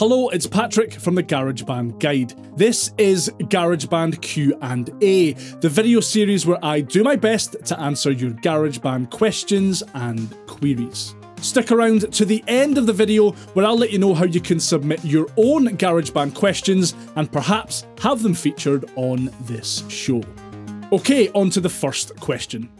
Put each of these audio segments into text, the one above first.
Hello, it's Patrick from the GarageBand Guide. This is GarageBand Q&A, the video series where I do my best to answer your GarageBand questions and queries. Stick around to the end of the video where I'll let you know how you can submit your own GarageBand questions and perhaps have them featured on this show. Okay, on to the first question.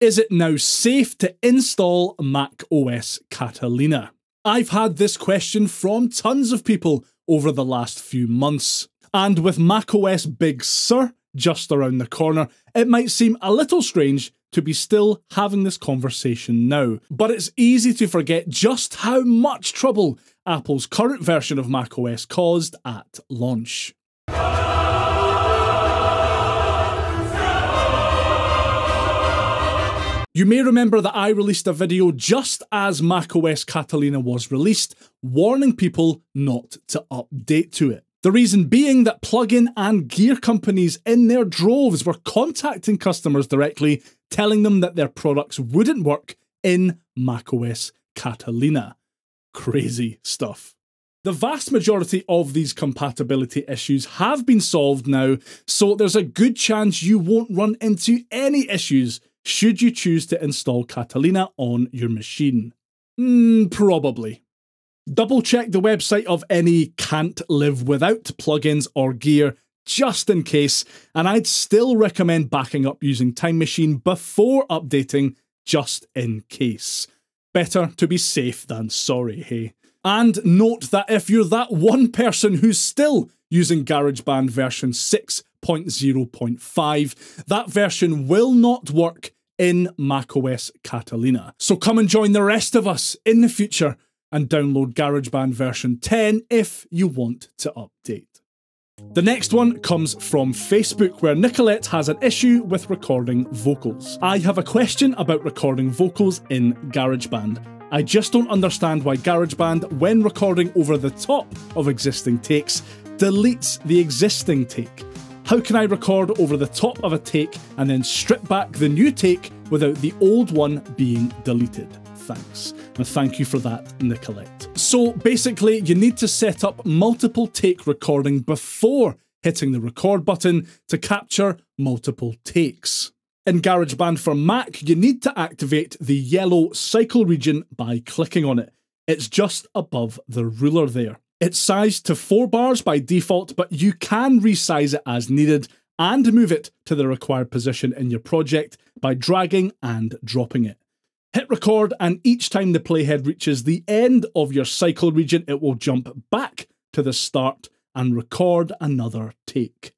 Is it now safe to install Mac OS Catalina? I've had this question from tons of people over the last few months. And with macOS Big Sur just around the corner, it might seem a little strange to be still having this conversation now. But it's easy to forget just how much trouble Apple's current version of macOS caused at launch. You may remember that I released a video just as macOS Catalina was released, warning people not to update to it. The reason being that plugin and gear companies in their droves were contacting customers directly, telling them that their products wouldn't work in macOS Catalina. Crazy stuff. The vast majority of these compatibility issues have been solved now, so there's a good chance you won't run into any issues should you choose to install Catalina on your machine? Mm, probably. Double check the website of any can't live without plugins or gear just in case, and I'd still recommend backing up using Time Machine before updating just in case. Better to be safe than sorry, hey? And note that if you're that one person who's still using GarageBand version 6.0.5, that version will not work in macOS Catalina. So come and join the rest of us in the future and download GarageBand version 10 if you want to update. The next one comes from Facebook, where Nicolette has an issue with recording vocals. I have a question about recording vocals in GarageBand. I just don't understand why GarageBand, when recording over the top of existing takes, deletes the existing take. How can I record over the top of a take and then strip back the new take without the old one being deleted? Thanks. And thank you for that, Nicolette. So basically, you need to set up multiple take recording before hitting the record button to capture multiple takes. In GarageBand for Mac, you need to activate the yellow cycle region by clicking on it. It's just above the ruler there. It's sized to 4 bars by default, but you can resize it as needed and move it to the required position in your project by dragging and dropping it. Hit record, and each time the playhead reaches the end of your cycle region, it will jump back to the start and record another take.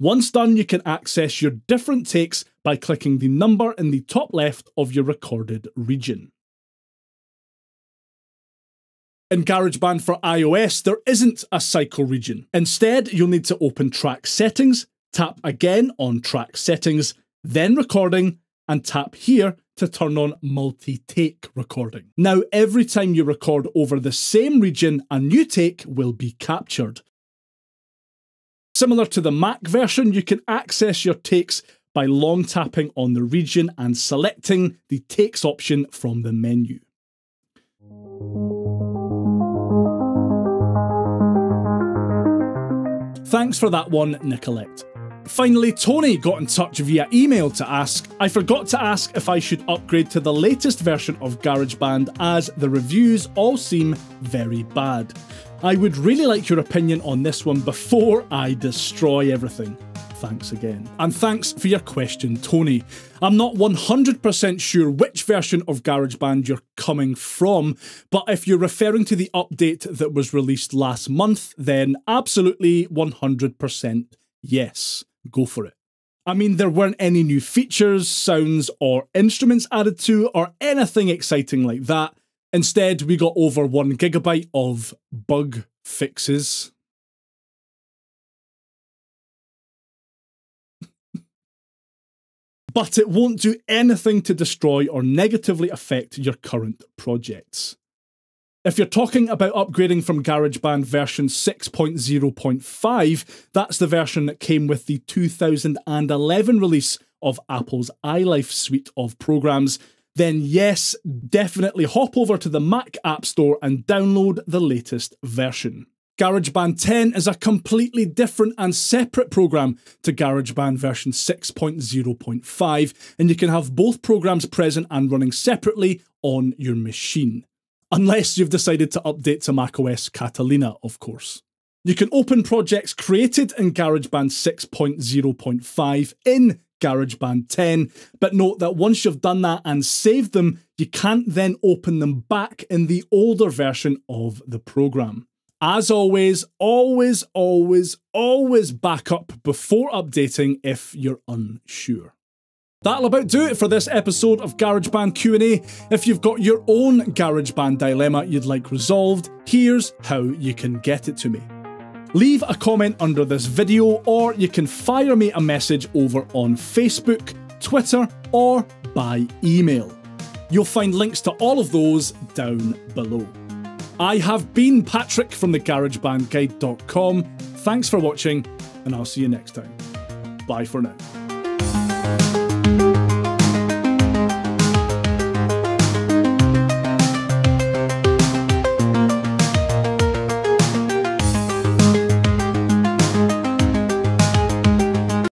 Once done, you can access your different takes by clicking the number in the top left of your recorded region. In GarageBand for iOS, there isn't a cycle region. Instead, you'll need to open track settings, tap again on track settings, then recording, and tap here to turn on multi-take recording. Now, every time you record over the same region, a new take will be captured. Similar to the Mac version, you can access your takes by long tapping on the region and selecting the takes option from the menu. Thanks for that one, Nicolette. Finally, Tony got in touch via email to ask I forgot to ask if I should upgrade to the latest version of GarageBand as the reviews all seem very bad. I would really like your opinion on this one before I destroy everything thanks again. And thanks for your question, Tony. I'm not 100% sure which version of GarageBand you're coming from, but if you're referring to the update that was released last month, then absolutely 100% yes, go for it. I mean, there weren't any new features, sounds, or instruments added to, or anything exciting like that. Instead, we got over one gigabyte of bug fixes. But it won't do anything to destroy or negatively affect your current projects. If you're talking about upgrading from GarageBand version 6.0.5, that's the version that came with the 2011 release of Apple's iLife suite of programs, then yes, definitely hop over to the Mac App Store and download the latest version. GarageBand 10 is a completely different and separate program to GarageBand version 6.0.5, and you can have both programs present and running separately on your machine. Unless you've decided to update to macOS Catalina, of course. You can open projects created in GarageBand 6.0.5 in GarageBand 10, but note that once you've done that and saved them, you can't then open them back in the older version of the program. As always, always, always, always back up before updating if you're unsure. That'll about do it for this episode of GarageBand Q&A. If you've got your own GarageBand dilemma you'd like resolved, here's how you can get it to me. Leave a comment under this video or you can fire me a message over on Facebook, Twitter or by email. You'll find links to all of those down below. I have been Patrick from the GarageBandGuide.com. Thanks for watching, and I'll see you next time. Bye for now.